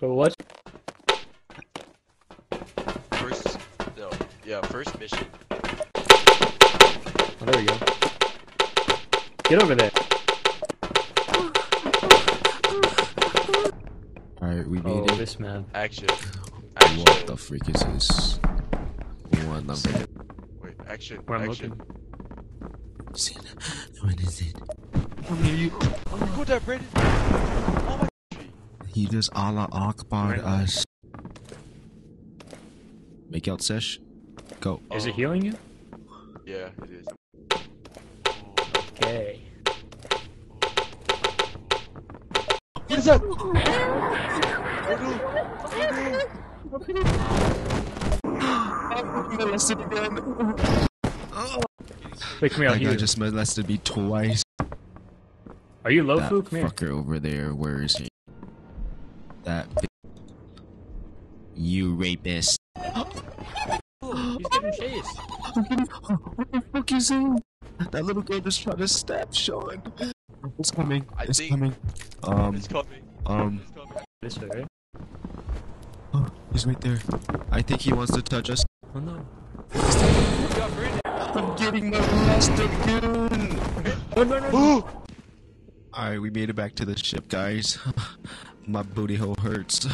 But what? First, no, yeah, first mission. Oh, there we go. Get over there. Alright, we Oh, made it. this man. Action. What the freak is this? What number? Wait, action. Where I'm action. looking. What is it? Oh, you got that, Brandon. My. He just Allah Akbar Right. Uh, us. Make out sesh. Go. Is it Oh. healing you? Yeah, it is. Okay. What is that? No! No! Molested again. Wait, come here. I'll That heal guy just molested me twice. Are you low, that Fu? Come here. fucker over there, where is he? That You rapist. He's getting chased. what the fuck is he? That little girl just tried to stab Sean. It's coming. I it's think- coming. Um, It's coming. um, It's coming. This way, right? oh, he's right there. I think he wants to touch us. Oh no. You got Brandon. I'm getting molested again. Oh no no. no. Alright, we made it back to the ship, guys. My booty hole hurts.